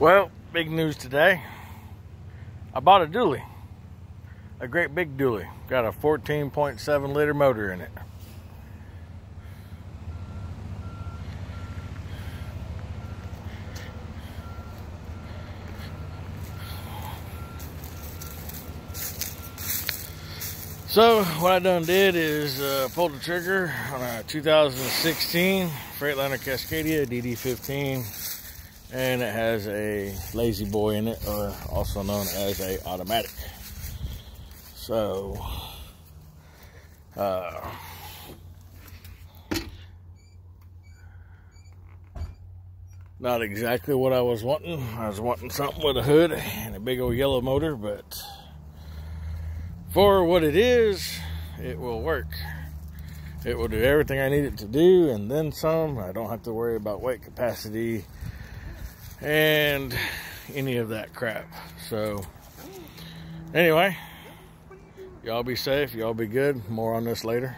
Well, big news today. I bought a dually. A great big dually. Got a 14.7 liter motor in it. So what I done did is uh, pulled the trigger on a 2016 Freightliner Cascadia DD15 and it has a lazy boy in it or also known as a automatic. So uh, not exactly what I was wanting. I was wanting something with a hood and a big old yellow motor but for what it is it will work. It will do everything I need it to do and then some. I don't have to worry about weight capacity and any of that crap. So, anyway, y'all be safe, y'all be good. More on this later.